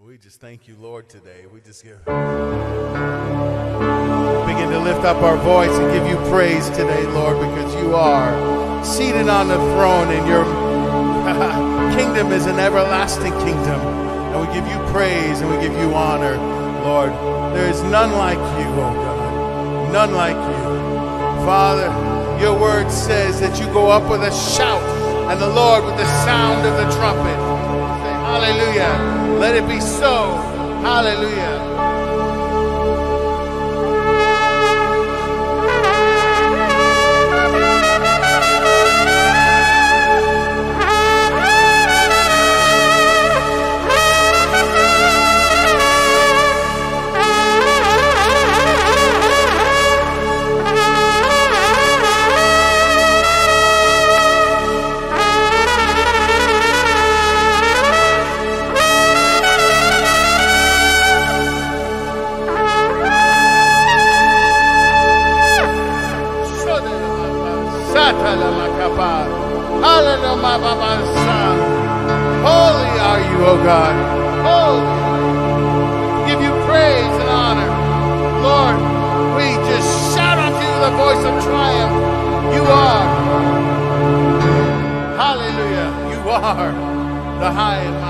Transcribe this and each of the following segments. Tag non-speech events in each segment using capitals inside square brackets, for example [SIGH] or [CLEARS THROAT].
We just thank you, Lord, today. We just give. Begin to lift up our voice and give you praise today, Lord, because you are seated on the throne and your [LAUGHS] kingdom is an everlasting kingdom. And we give you praise and we give you honor, Lord. There is none like you, oh God. None like you. Father, your word says that you go up with a shout and the Lord with the sound of the trumpet. Hallelujah. Let it be so. Hallelujah. You, God. Holy. Give you praise and honor. Lord, we just shout unto you the voice of triumph. You are. Hallelujah. You are the high and mighty.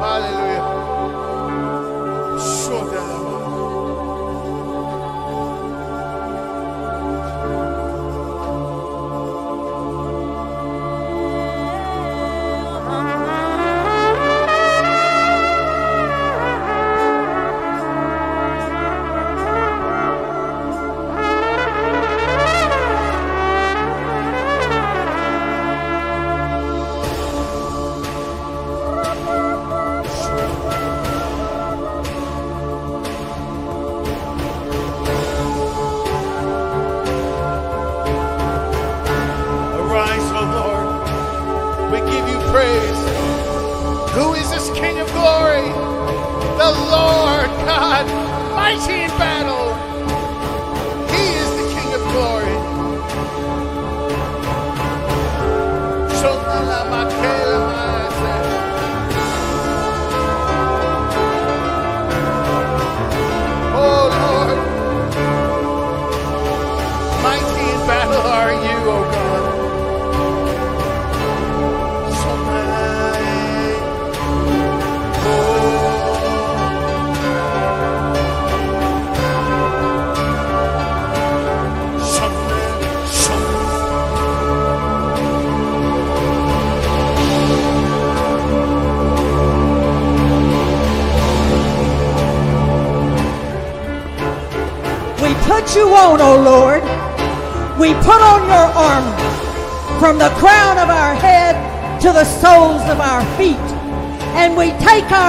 Hallelujah.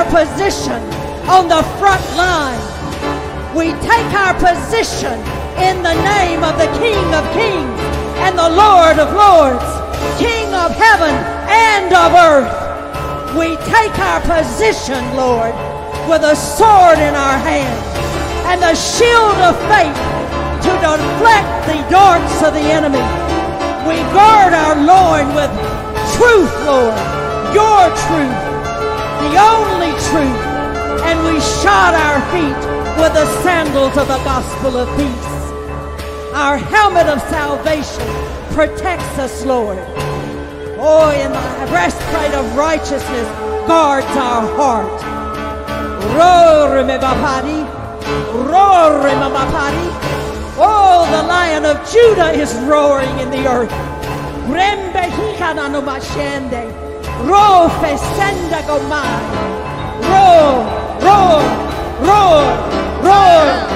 Position on the front line. We take our position in the name of the King of Kings and the Lord of Lords, King of heaven and of earth. We take our position, Lord, with a sword in our hand and the shield of faith to deflect the darts of the enemy. We guard our loin with truth, Lord, your truth, the only truth, and we shod our feet with the sandals of the gospel of peace. Our helmet of salvation protects us, Lord. Oh, and the breastplate of righteousness guards our heart. Roar me roar me. Oh, the lion of Judah is roaring in the earth. Rembe ro fesenda gomai. Roar, roar, roar, roar.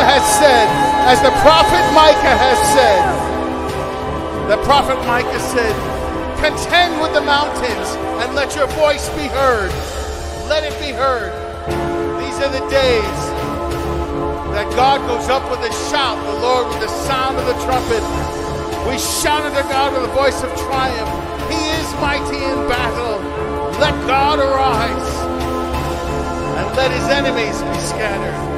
Micah has said, as the prophet Micah has said, the prophet Micah said, contend with the mountains and let your voice be heard. Let it be heard. These are the days that God goes up with a shout, the Lord with the sound of the trumpet. We shout unto God with a voice of triumph. He is mighty in battle. Let God arise and let his enemies be scattered.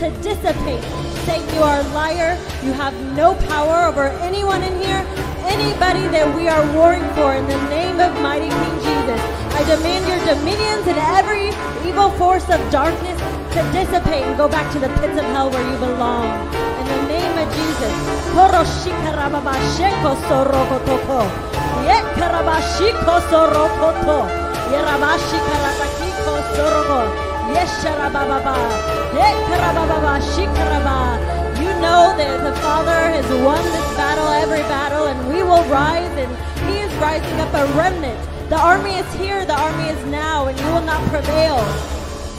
To dissipate. Say you are a liar. You have no power over anyone in here, anybody that we are warring for. In the name of mighty King Jesus, I demand your dominions and every evil force of darkness to dissipate and go back to the pits of hell where you belong. In the name of Jesus. You know that the Father has won this battle, every battle, and we will rise, and He is rising up a remnant. The army is here, the army is now, and you will not prevail.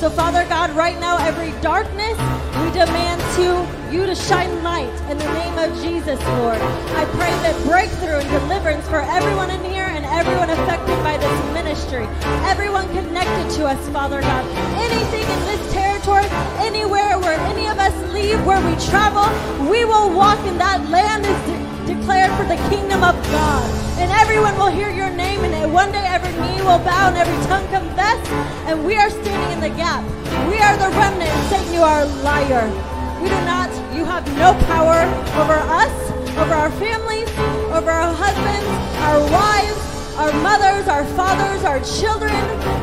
So, Father God, right now, every darkness, we demand to you to shine light in the name of Jesus, Lord. I pray that breakthrough and deliverance for everyone in here and everyone affected by this ministry, everyone connected to us, Father God. Anything in this territory, anywhere where any of us leave, where we travel, we will walk in that land is de- declared for the kingdom of God. And everyone will hear your name, and one day every knee will bow and every tongue confess. And we are standing in the gap. We are the remnant. Satan, you are a liar. We do not, you have no power over us, over our families, over our husbands, our wives, our mothers, our fathers, our children,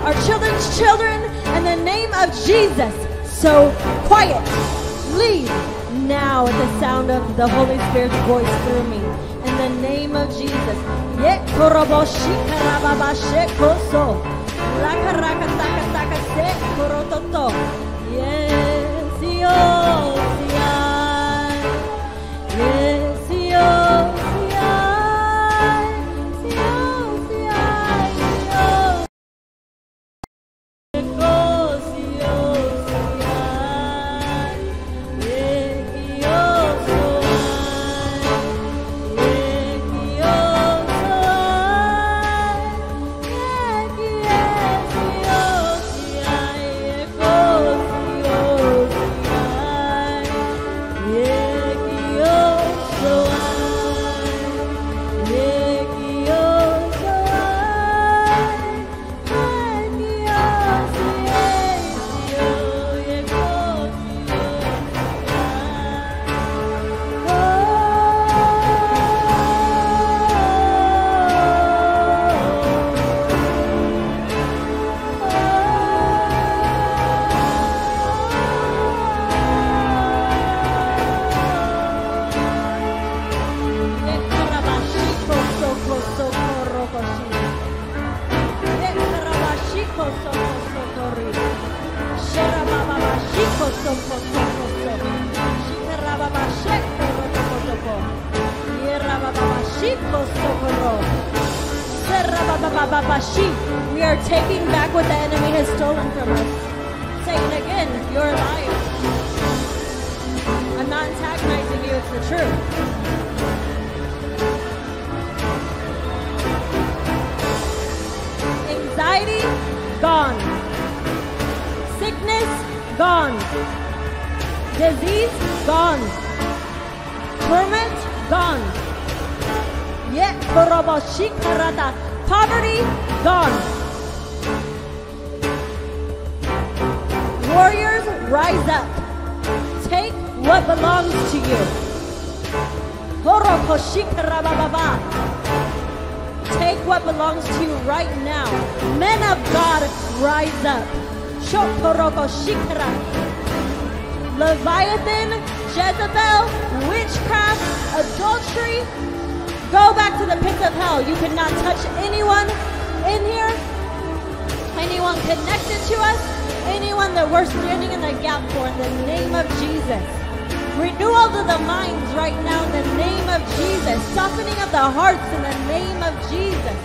our children's children, in the name of Jesus. So quiet, leave now at the sound of the Holy Spirit's voice through me. In the name of Jesus. Yes, yo, gone. Sickness, gone. Disease, gone. Torment, gone. Yet. Poverty, gone. Warriors, rise up. Take what belongs to you. Take what belongs to you right now. Men of God, rise up. Shokorokoshikara. Leviathan, Jezebel, witchcraft, adultery. Go back to the pits of hell. You cannot touch anyone in here, anyone connected to us, anyone that we're standing in the gap for in the name of Jesus. Renewal of the minds right now in the name of Jesus. Softening of the hearts in the name of Jesus.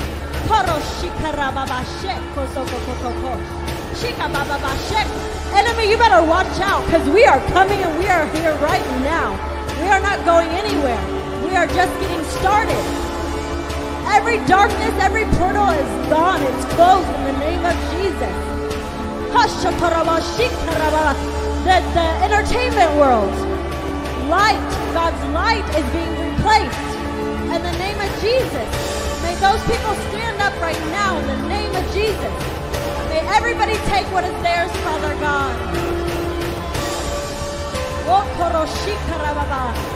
Enemy, you better watch out because we are coming and we are here right now. We are not going anywhere. We are just getting started. Every darkness, every portal is gone. It's closed in the name of Jesus. The, the entertainment world, light, God's light is being replaced in the name of Jesus. May those people stand up right now in the name of Jesus. May everybody take what is theirs, Father God. Oh, koroshikarababa.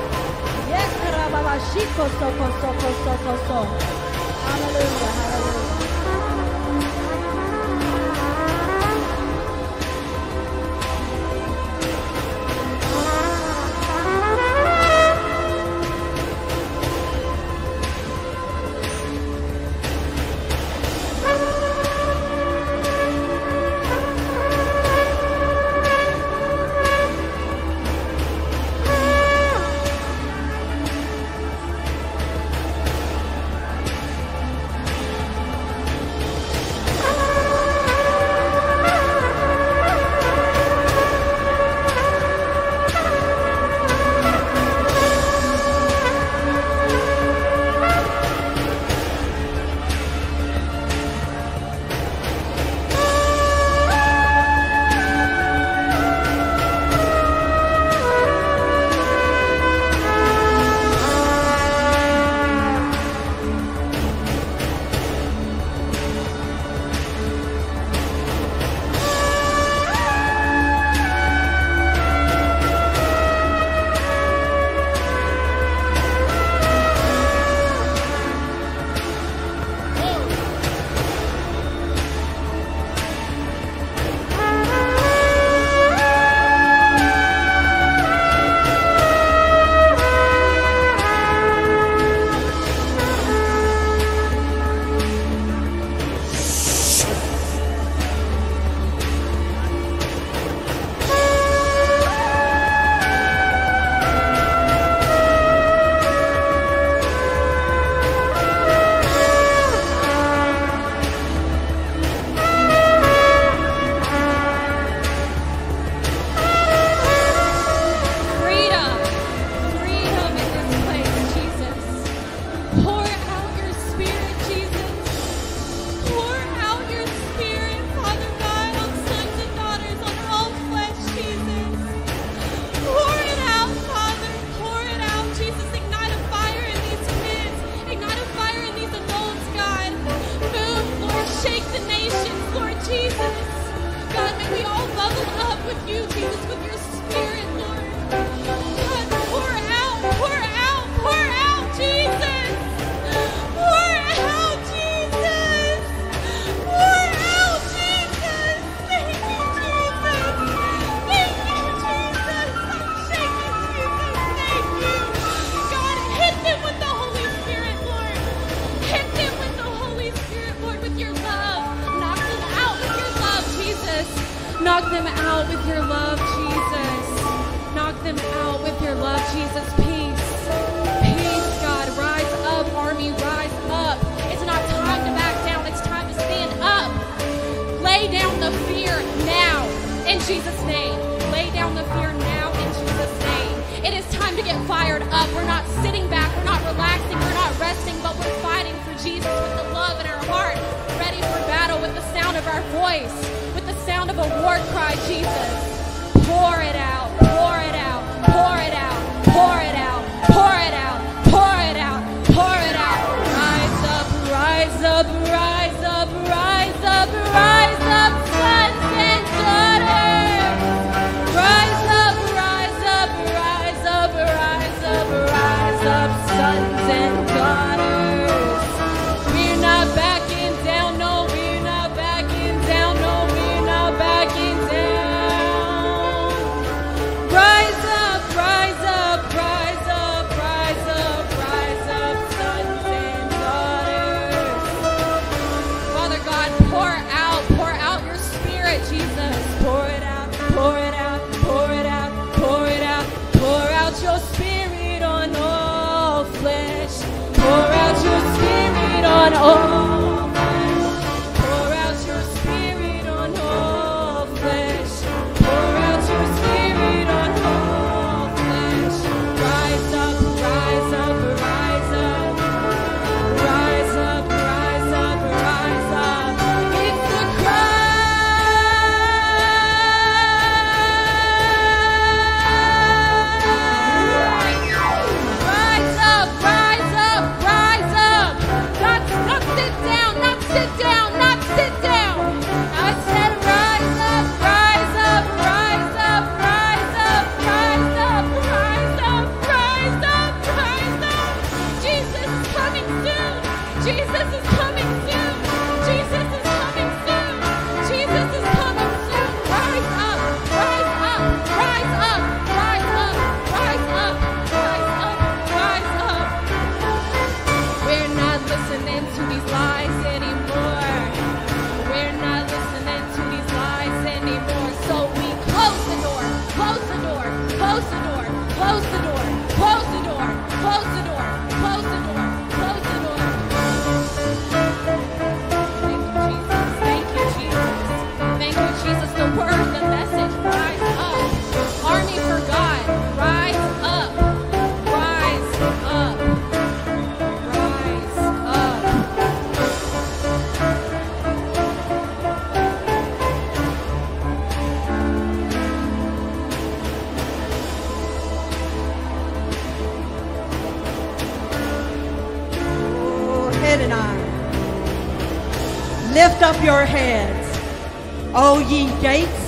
Ye gates.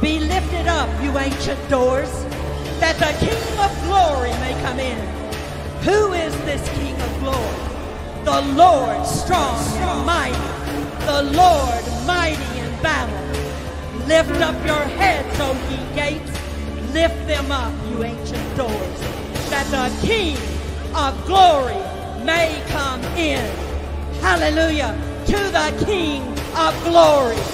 Be lifted up, you ancient doors, that the King of glory may come in. Who is this King of glory? The Lord strong and mighty, the Lord mighty in battle. Lift up your heads, O ye gates. Lift them up, you ancient doors, that the King of glory may come in. Hallelujah. To the King of glory.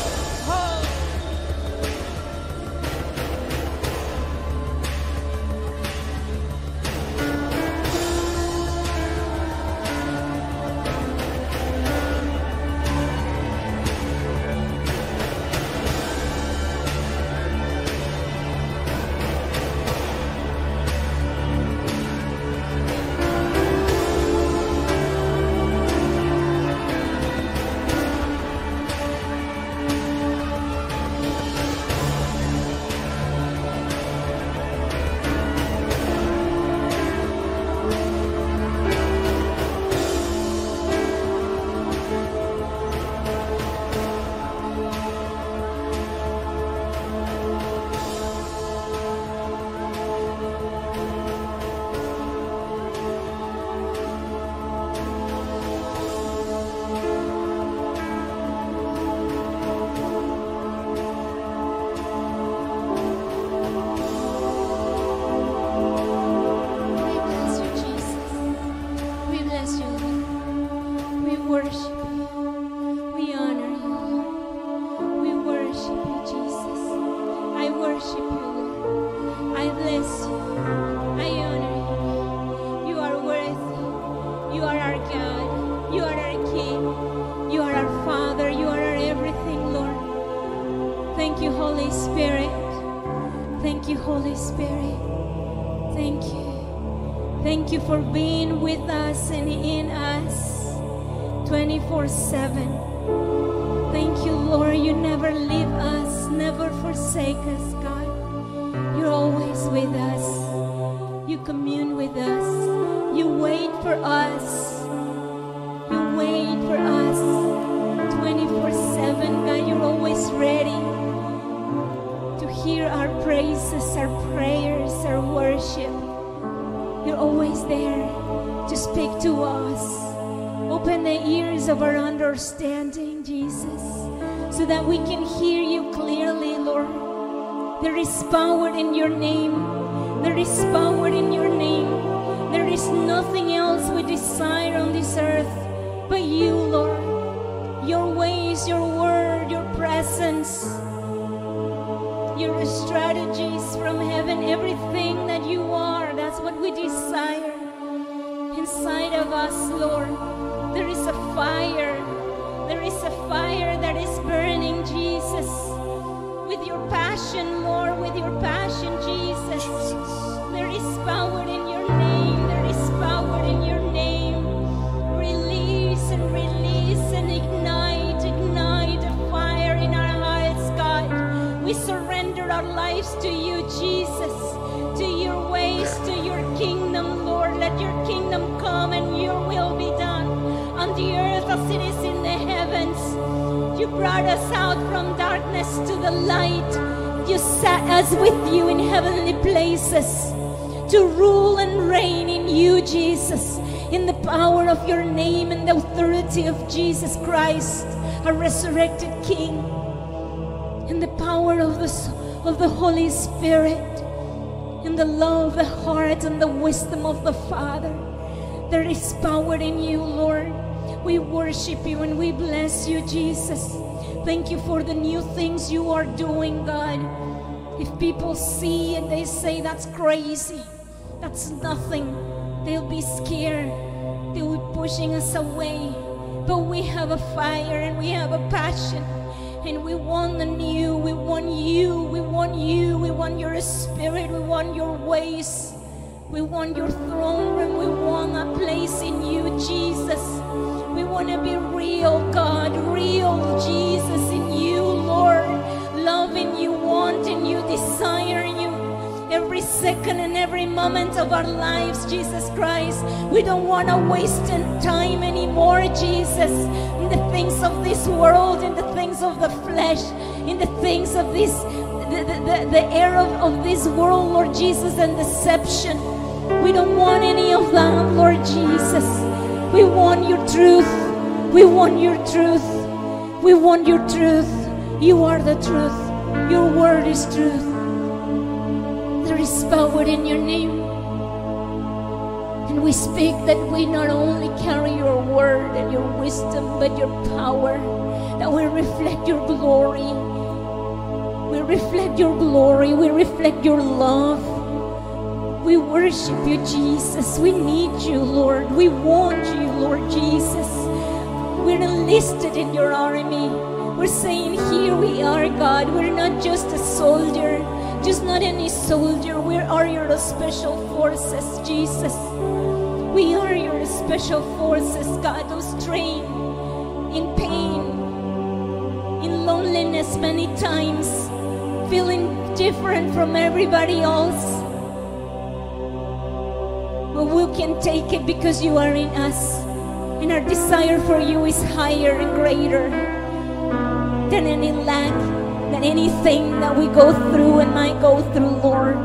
7. Thank you, Lord. You never leave us, never forsake us, God. You're always with us. You commune with us. You wait for us. You wait for us 24 7, God. You're always ready to hear our praises, our prayers, our worship. You're always there to speak to us. Open the ears of our understanding, Jesus, so that we can hear you clearly, Lord. There is power in your name. There is power in your name. There is nothing else we desire on this earth but you, Lord. Your ways, your word, your presence your strategies from heaven, everything that you are. That's what we desire inside of us, Lord. There is a fire. There is a fire that is burning, Jesus. With your passion, more with your passion, Jesus. There is power in your name. There is power in your name. Release and release and ignite, ignite a fire in our hearts, God. We surrender our lives to you, Jesus, to your ways, to your kingdom, Lord. Let your kingdom come and your will be done on the earth as it is in the heavens. You brought us out from darkness to the light. You sat us with you in heavenly places to rule and reign in you, Jesus, in the power of your name and the authority of Jesus Christ, a resurrected King, in the power of the, of the Holy Spirit, in the love of the heart and the wisdom of the Father. There is power in you, Lord. We worship you and we bless you, Jesus. Thank you for the new things you are doing, God. If people see and they say that's crazy, that's nothing, they'll be scared. They'll be pushing us away. But we have a fire and we have a passion. And we want the new. We want you. We want you. We want your spirit. We want your ways. We want your throne room. We want a place in you, Jesus. Want to be real, God. Real Jesus in you, Lord. Loving you, wanting you, desiring you every second and every moment of our lives, Jesus Christ. We don't want to waste time anymore, Jesus, in the things of this world, in the things of the flesh, in the things of this, the, the, the, the air of, of this world, Lord Jesus, and deception. We don't want any of that, Lord Jesus. We want your truth. We want your truth. We want your truth. You are the truth. Your word is truth. There is power in your name. And we speak that we not only carry your word and your wisdom, but your power, that we reflect your glory. We reflect your glory. We reflect your love. We worship you, Jesus. We need you, Lord. We want you, Lord Jesus. We're enlisted in your army. We're saying, Here we are, God. We're not just a soldier, just not any soldier. We are your special forces, Jesus. We are your special forces, God, those trained in pain, in loneliness many times, feeling different from everybody else. But we can take it because you are in us. And our desire for you is higher and greater than any lack, than anything that we go through and might go through, Lord.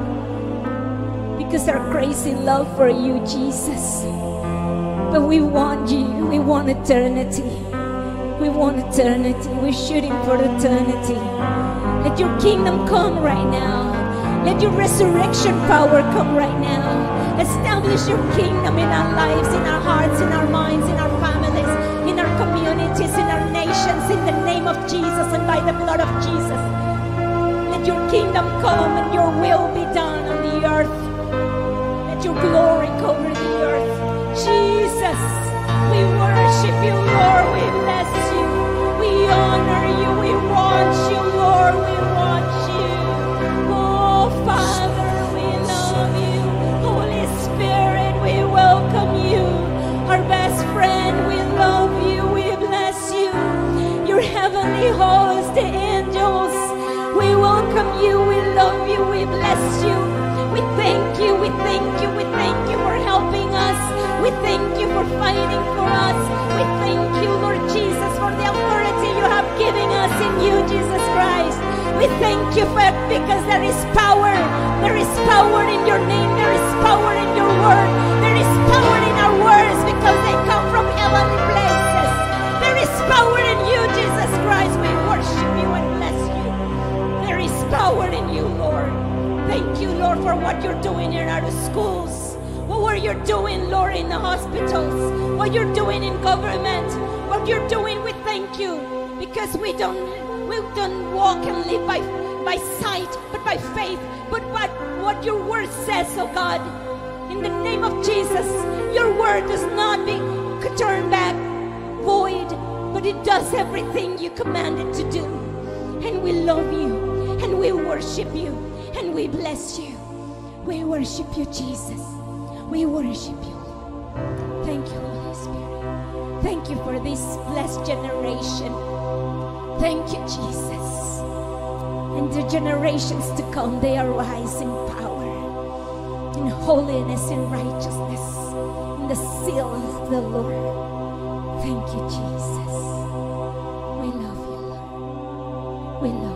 Because our crazy love for you, Jesus. But we want you. We want eternity. We want eternity. We're shooting for eternity. Let your kingdom come right now. Let your resurrection power come right now. Establish your kingdom in our lives, in our hearts, in our minds, in our families, in our communities, in our nations, in the name of Jesus and by the blood of Jesus. Let your kingdom come and your will be done on the earth. Let your glory cover the earth. Jesus, we worship you, Lord. We bless you. We honor you. We want you, Lord. We want you. Oh, Father, heavenly host, the angels, we welcome you. We love you. We bless you. We thank you. We thank you. We thank you for helping us. We thank you for fighting for us. We thank you, Lord Jesus, for the authority you have given us in you, Jesus Christ. We thank you for because there is power. There is power in your name. There is power in your word. There is power in our words because they come from heavenly places. There is power in you, Jesus Christ. We worship you and bless you. There is power in you, Lord. Thank you, Lord, for what you're doing in our schools. What were you're doing, Lord, in the hospitals. What you're doing in government. What you're doing, we thank you. Because we don't we don't walk and live by by sight, but by faith. But by what your word says, oh God. In the name of Jesus, your word does not be turn back it does everything you command it to do. And we love you, and we worship you, and we bless you. We worship you, Jesus. We worship you. Thank you, Holy Spirit. Thank you for this blessed generation. Thank you, Jesus. And the generations to come, they are arise in power, in holiness, in righteousness, in the seal of the Lord. Thank you, Jesus. We love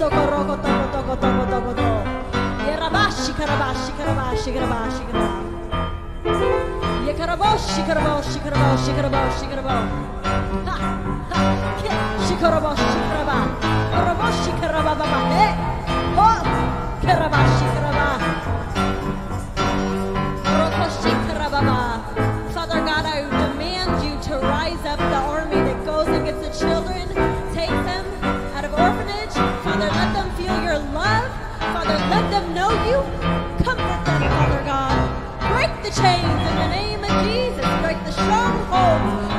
socorroco toco toco toco toco toco e rabasci carabasci carabasci carabasci carabasci e carabosci carabosci carabosci carabosci carabosci ha ha. Che ci carabosci Let them know you. Comfort them, Father God. Break the chains in the name of Jesus. Break the strongholds.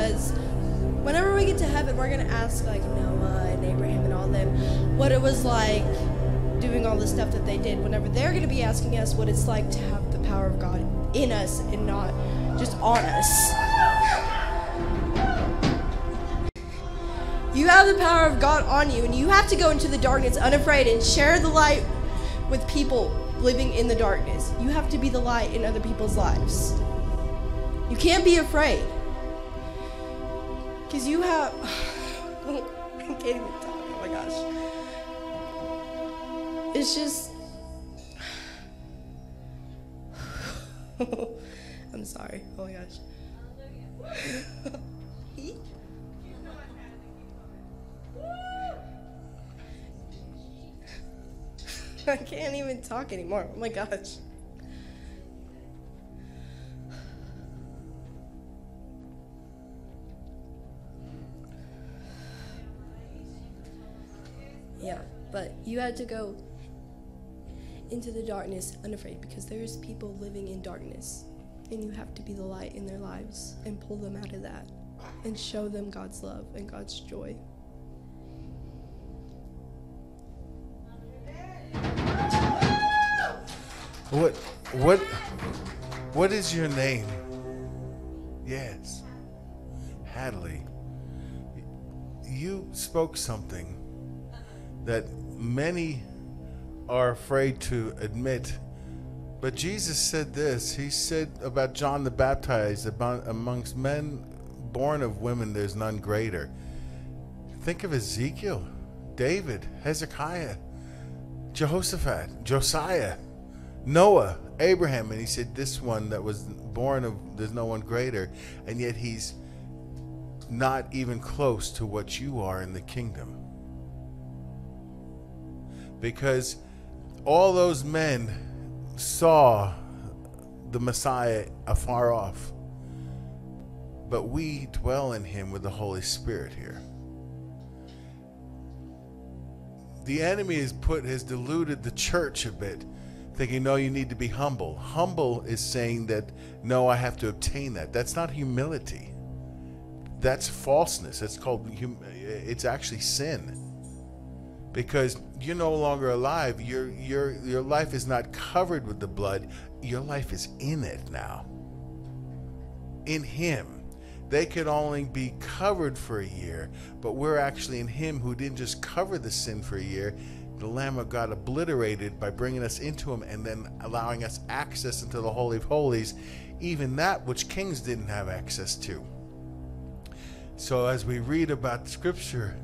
because whenever we get to heaven, we're going to ask, like, Noah and Abraham and all them what it was like doing all the stuff that they did. Whenever they're going to be asking us what it's like to have the power of God in us and not just on us. You have the power of God on you, and you have to go into the darkness unafraid and share the light with people living in the darkness. You have to be the light in other people's lives. You can't be afraid. Because you have. I can't even talk. Oh my gosh. It's just. [SIGHS] I'm sorry. Oh my gosh. [LAUGHS] I can't even talk anymore. Oh my gosh. Yeah, but you had to go into the darkness unafraid because there's people living in darkness and you have to be the light in their lives and pull them out of that and show them God's love and God's joy. What what what is your name? Yes. Hadley. You spoke something that many are afraid to admit. But Jesus said this. He said about John the Baptist, about amongst men born of women, there's none greater. Think of Ezekiel, David, Hezekiah, Jehoshaphat, Josiah, Noah, Abraham, and he said, This one that was born of, there's no one greater. And yet he's not even close to what you are in the kingdom. Because all those men saw the Messiah afar off, but we dwell in him with the Holy Spirit here. The enemy has put has deluded the church a bit thinking, no, you need to be humble. Humble is saying that, no, I have to obtain that. That's not humility. That's falseness. It's called, it's actually sin. Because you're no longer alive. Your, your, your life is not covered with the blood. Your life is in it now. In Him. They could only be covered for a year, but we're actually in Him who didn't just cover the sin for a year the Lamb of God obliterated by bringing us into Him and then allowing us access into the Holy of Holies, even that which kings didn't have access to. So as we read about Scripture,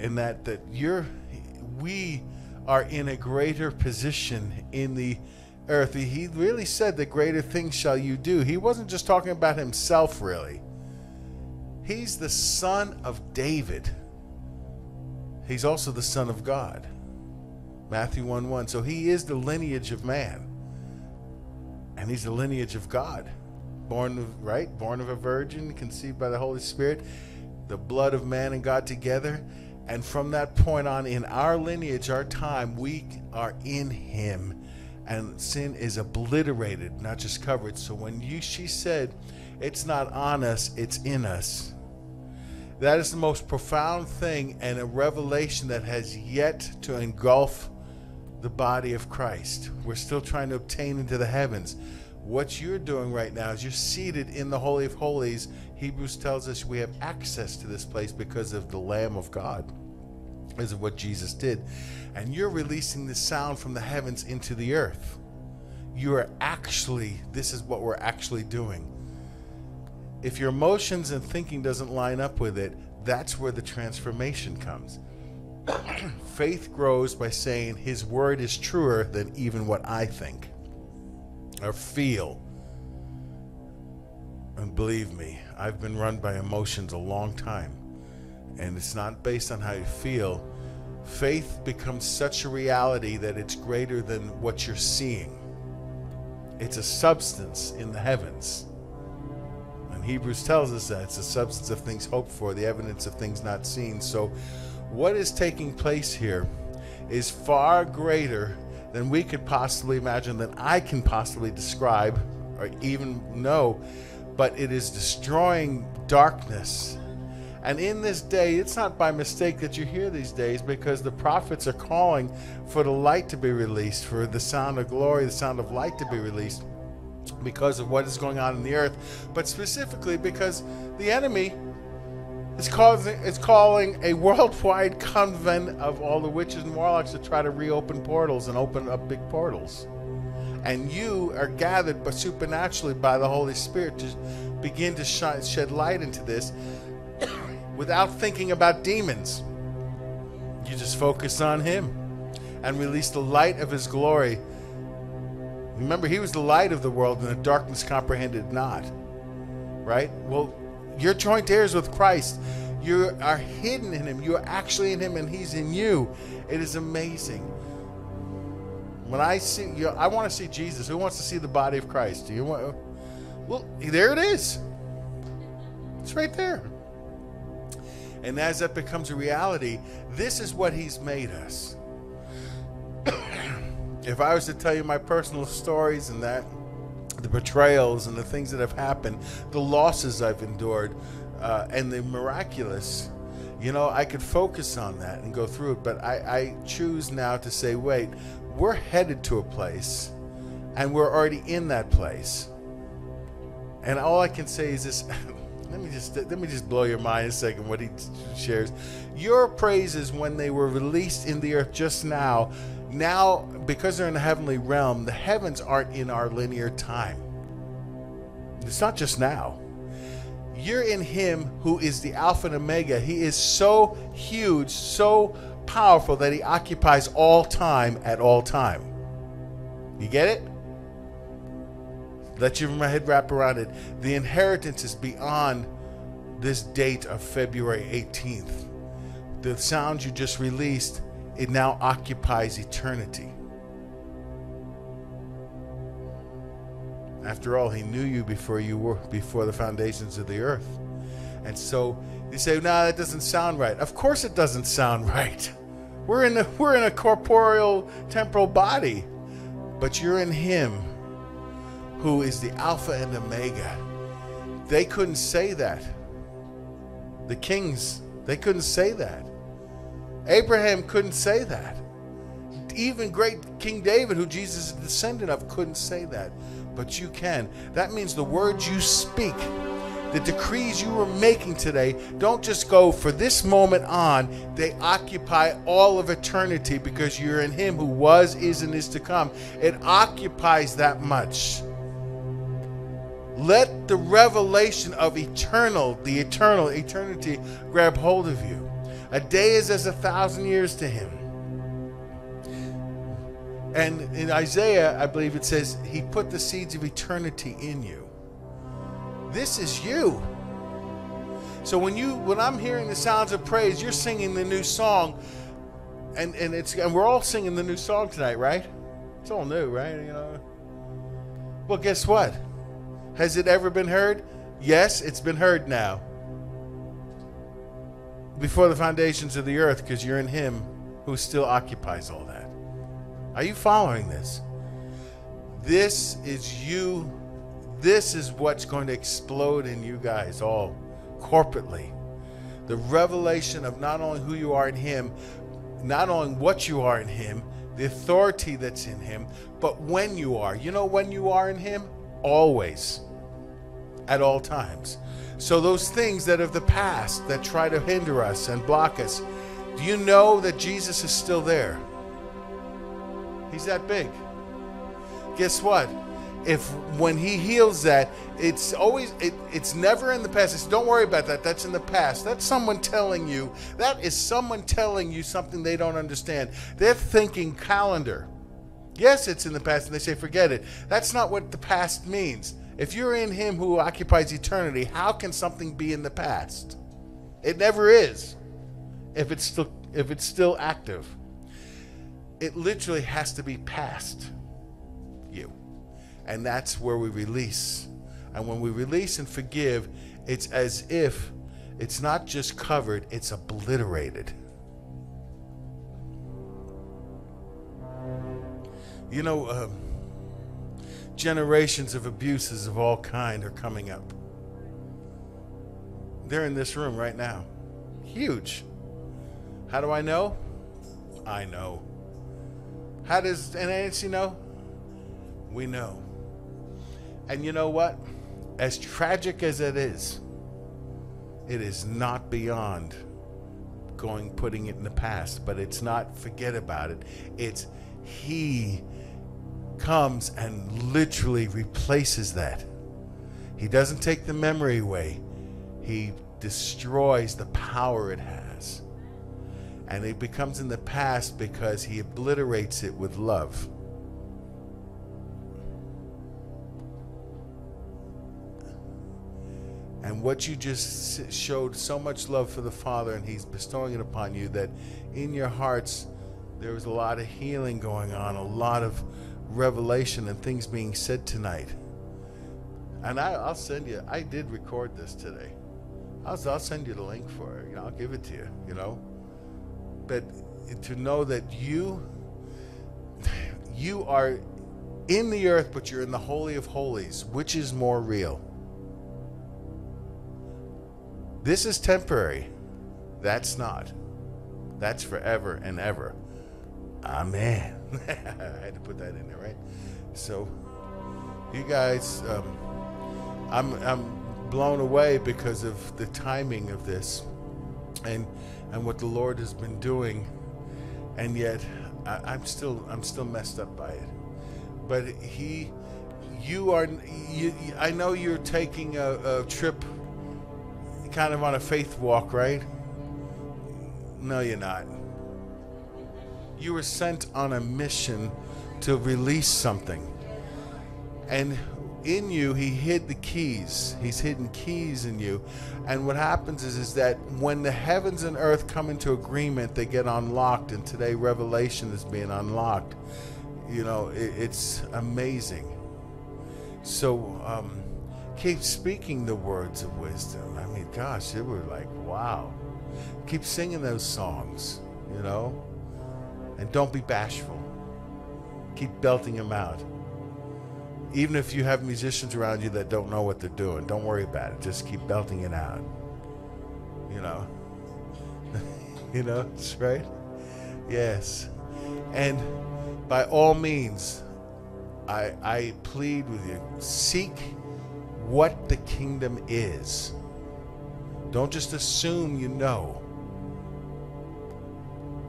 in that that you're, we are in a greater position in the earth. He really said The greater things shall you do. He wasn't just talking about himself, really. He's the son of David. He's also the Son of God. Matthew 1 1. So he is the lineage of man. And he's the lineage of God. Born of, right? Born of a virgin, conceived by the Holy Spirit, the blood of man and God together. And from that point on, in our lineage, our time, we are in him. And sin is obliterated, not just covered. So when you she said, it's not on us, it's in us that is the most profound thing and a revelation that has yet to engulf the body of Christ. We're still trying to obtain into the heavens. What you're doing right now is you're seated in the Holy of Holies. Hebrews tells us we have access to this place because of the Lamb of God, because of what Jesus did. And you're releasing the sound from the heavens into the earth. You are actually, this is what we're actually doing if your emotions and thinking doesn't line up with it, that's where the transformation comes. [CLEARS THROAT] Faith grows by saying his word is truer than even what I think or feel. And believe me, I've been run by emotions a long time. And it's not based on how you feel. Faith becomes such a reality that it's greater than what you're seeing. It's a substance in the heavens and Hebrews tells us that it's a substance of things hoped for, the evidence of things not seen. So, what is taking place here is far greater than we could possibly imagine, than I can possibly describe or even know. But it is destroying darkness And in this day, it's not by mistake that you hear these days because the prophets are calling for the light to be released, for the sound of glory, the sound of light to be released because of what is going on in the earth, but specifically because the enemy is causing is calling a worldwide convent of all the witches and warlocks to try to reopen portals and open up big portals. And you are gathered but supernaturally by the Holy Spirit to begin to shine, shed light into this [COUGHS] without thinking about demons. You just focus on Him and release the light of His glory. Remember, He was the light of the world, and the darkness comprehended not. Right? Well, you're joint heirs with Christ. You are hidden in Him. You are actually in Him, and He's in you. It is amazing. When I see you, I want to see Jesus. Who wants to see the body of Christ? Do you want? Well, there it is. It's right there. And as that becomes a reality, this is what He's made us. if I was to tell you my personal stories and that, the betrayals and the things that have happened, the losses I've endured, uh, and the miraculous, you know, I could focus on that and go through it. But I, I choose now to say, wait, we're headed to a place, and we're already in that place. And all I can say is this. [LAUGHS] let me just let me just blow your mind a second what he shares your praises when they were released in the earth just now now because they're in the heavenly realm the heavens aren't in our linear time it's not just now you're in him who is the alpha and omega he is so huge so powerful that he occupies all time at all time you get it let your head wrap around it. The inheritance is beyond this date of February 18th. The sound you just released, it now occupies eternity. After all, he knew you before you were before the foundations of the earth. And so you say, "No, nah, that doesn't sound right." Of course it doesn't sound [LAUGHS] right. We're in a, we're in a corporeal temporal body, but you're in him who is the Alpha and Omega. They couldn't say that. The kings, they couldn't say that. Abraham couldn't say that. Even great King David, who Jesus is a descendant of, couldn't say that. But you can. That means the words you speak, the decrees you are making today, don't just go for this moment on. They occupy all of eternity because you're in Him who was, is, and is to come. It occupies that much. Let the revelation of eternal, the eternal, eternity grab hold of you. A day is as a thousand years to him. And in Isaiah, I believe it says, He put the seeds of eternity in you. This is you. So when you when I'm hearing the sounds of praise, you're singing the new song, and, and it's and we're all singing the new song tonight, right? It's all new, right? You know. Well, guess what? Has it ever been heard? Yes, it's been heard now. Before the foundations of the earth, because you're in Him who still occupies all that. Are you following this? This is you. This is what's going to explode in you guys all corporately. The revelation of not only who you are in Him, not only what you are in Him, the authority that's in Him, but when you are. You know when you are in Him? Always at all times. So, those things that of the past that try to hinder us and block us, do you know that Jesus is still there? He's that big. Guess what? If when he heals that, it's always it, it's never in the past. It's, don't worry about that. That's in the past. That's someone telling you. That is someone telling you something they don't understand. They're thinking calendar. Yes, it's in the past, and they say forget it. That's not what the past means. If you're in Him who occupies eternity, how can something be in the past? It never is. If it's still if it's still active. It literally has to be past. And that's where we release. And when we release and forgive, it's as if it's not just covered, it's obliterated. You know, um, generations of abuses of all kind are coming up. They're in this room right now. Huge. How do I know? I know. How does Nancy know? We know. And you know what? As tragic as it is, it is not beyond going putting it in the past, but it's not forget about it. It's he comes and literally replaces that. He doesn't take the memory away. He destroys the power it has. And it becomes in the past because he obliterates it with love. And what you just showed so much love for the Father, and He's bestowing it upon you, that in your hearts there was a lot of healing going on, a lot of revelation and things being said tonight. And I, I'll send you, I did record this today. I'll, I'll send you the link for it. You know, I'll give it to you, you know. But to know that you, you are in the earth, but you're in the Holy of Holies, which is more real? This is temporary. That's not. That's forever and ever. Amen. [LAUGHS] I had to put that in there, right? So, you guys, um, I'm I'm blown away because of the timing of this, and and what the Lord has been doing, and yet I, I'm still I'm still messed up by it. But He, you are. You, I know you're taking a, a trip kind of on a faith walk, right? No, you're not. You were sent on a mission to release something. And in you, he hid the keys. He's hidden keys in you. And what happens is, is that when the heavens and earth come into agreement, they get unlocked. And today, Revelation is being unlocked. You know, it, it's amazing. So, um, keep speaking the words of wisdom. I mean, gosh, it were like, wow. Keep singing those songs, you know? And don't be bashful. Keep belting them out. Even if you have musicians around you that don't know what they're doing, don't worry about it. Just keep belting it out. You know? [LAUGHS] you know, right? Yes. And by all means, I, I plead with you seek what the kingdom is. Don't just assume you know.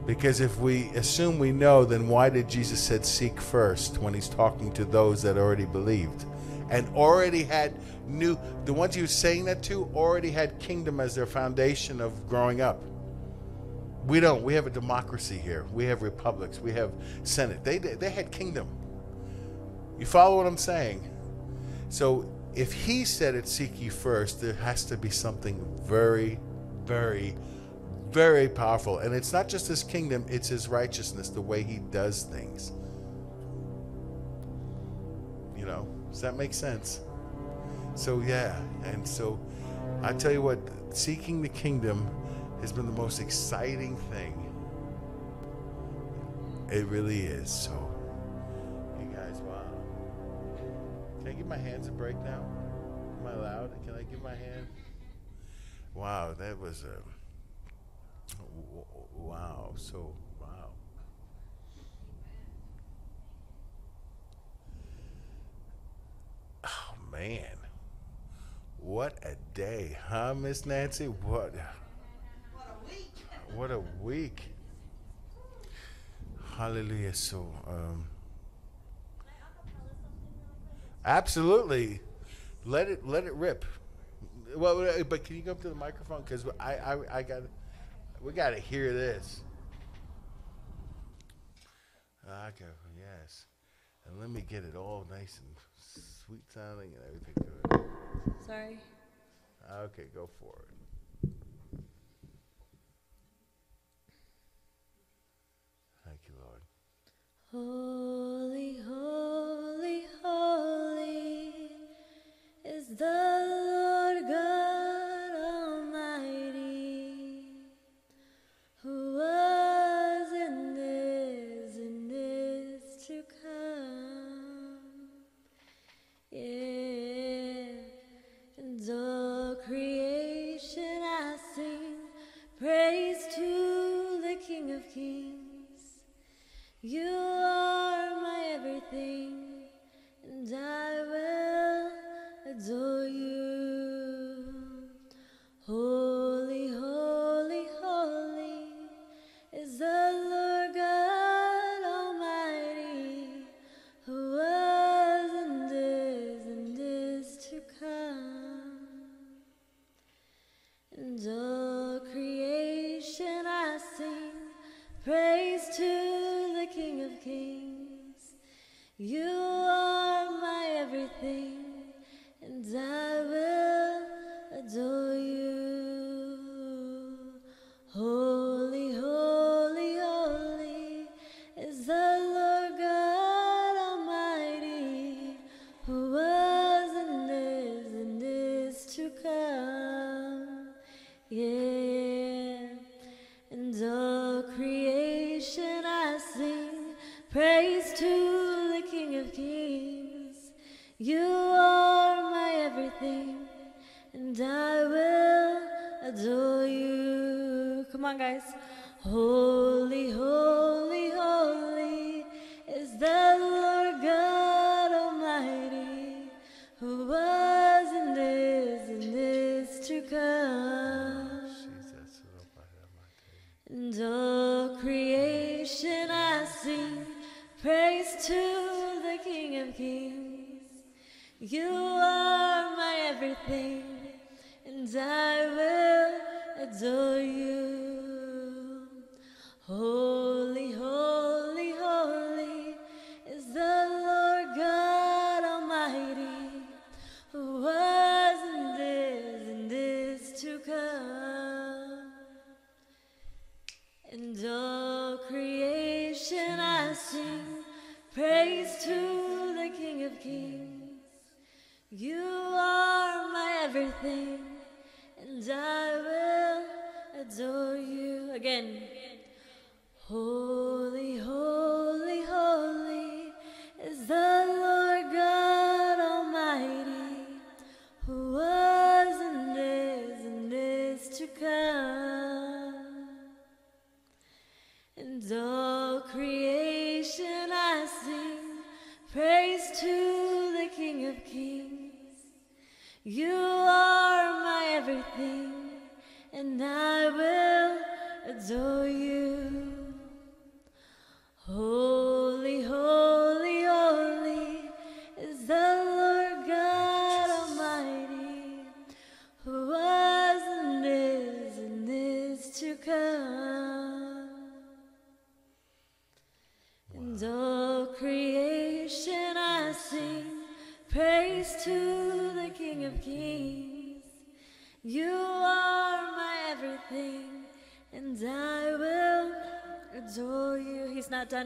Because if we assume we know, then why did Jesus said seek first when he's talking to those that already believed and already had new the ones he was saying that to already had kingdom as their foundation of growing up. We don't. We have a democracy here. We have republics. We have senate. They they had kingdom. You follow what I'm saying? So if he said it, seek ye first, there has to be something very, very, very powerful. And it's not just his kingdom, it's his righteousness, the way he does things. You know, does that make sense? So, yeah. And so, I tell you what, seeking the kingdom has been the most exciting thing. It really is. So, my hands a break now? Am I allowed? Can I give my hand? Wow, that was a. w- Wow, so wow. Oh man, what a day, huh, Miss Nancy? What? What a week! What a week! Hallelujah. So, um, Absolutely. Let it let it rip. Well, uh, but can you go up to the microphone because I I I got we got to hear this. Okay, yes, and let me get it all nice and sweet sounding and everything. Sorry. Okay, go for it. Holy, holy, holy is the Lord God Almighty, who was and is and is to come. Yeah, and all creation I sing praise to the King of Kings. You You are my everything.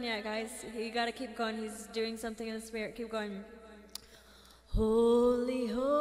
yet, guys. You got to keep going. He's doing something in the spirit. Keep going. Holy, holy.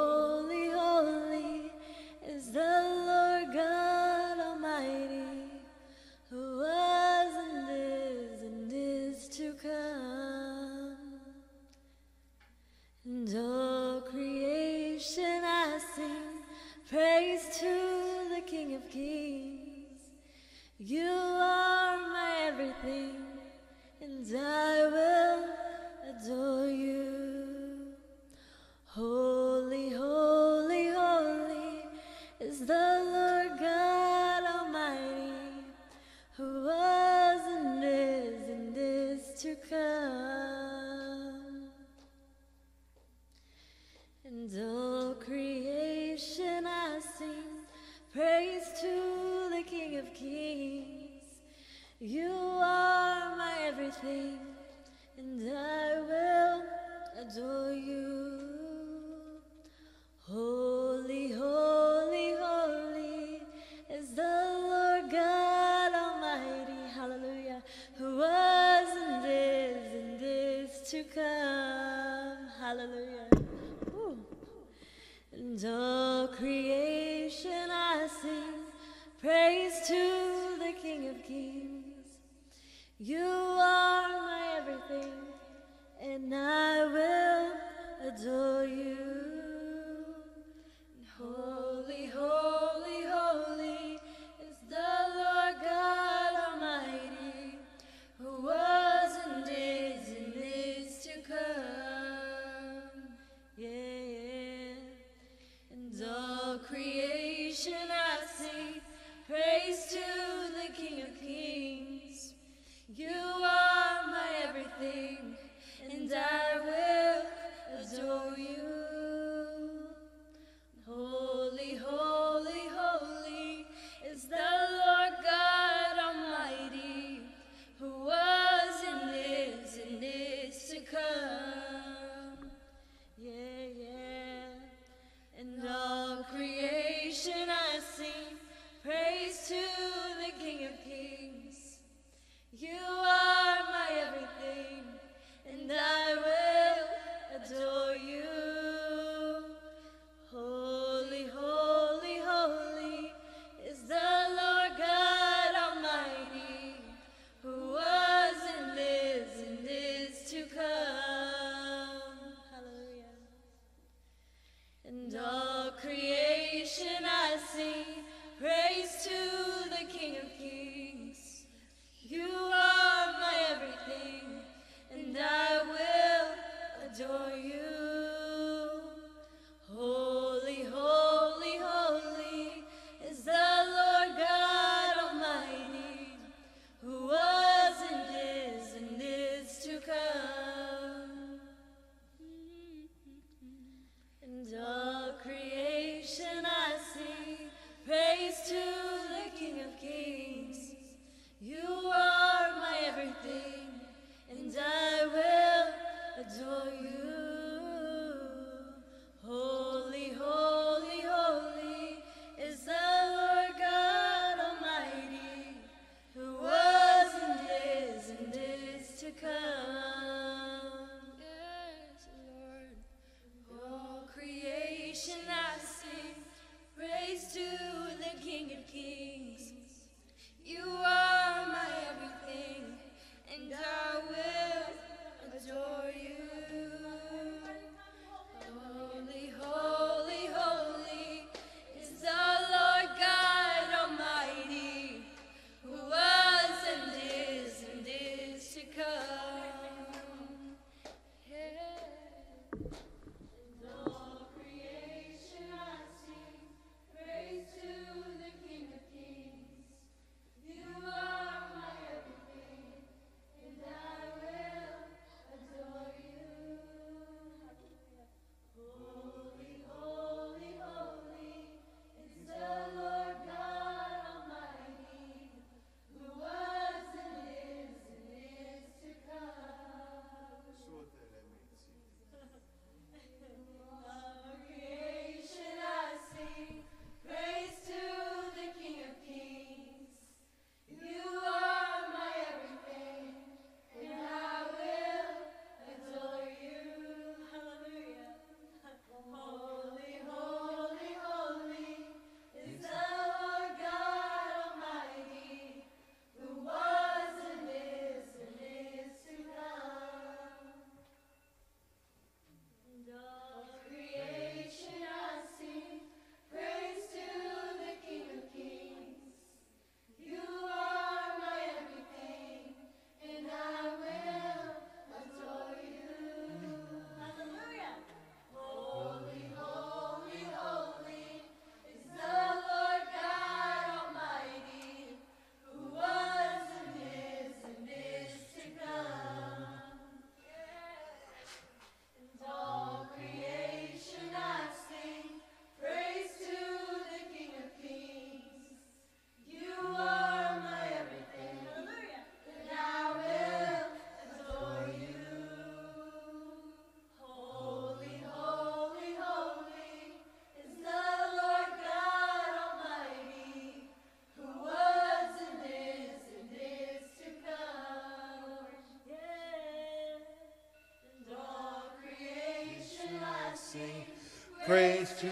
To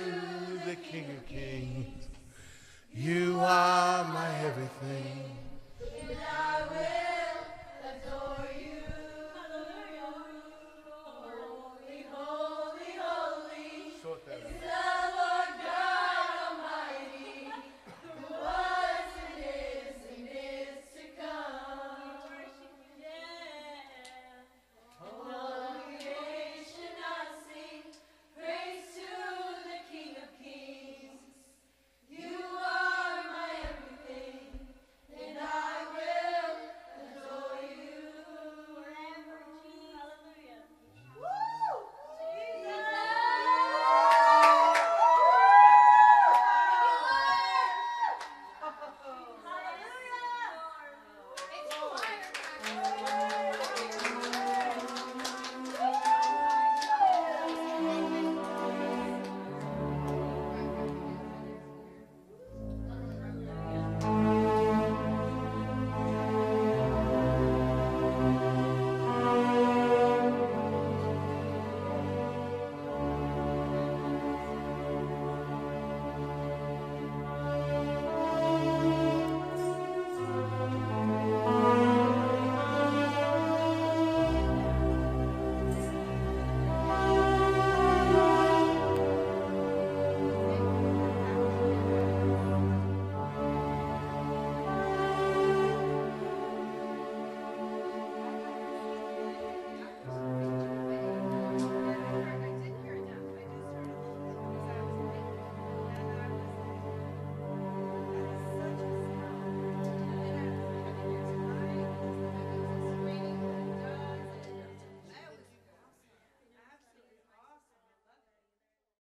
the King of Kings.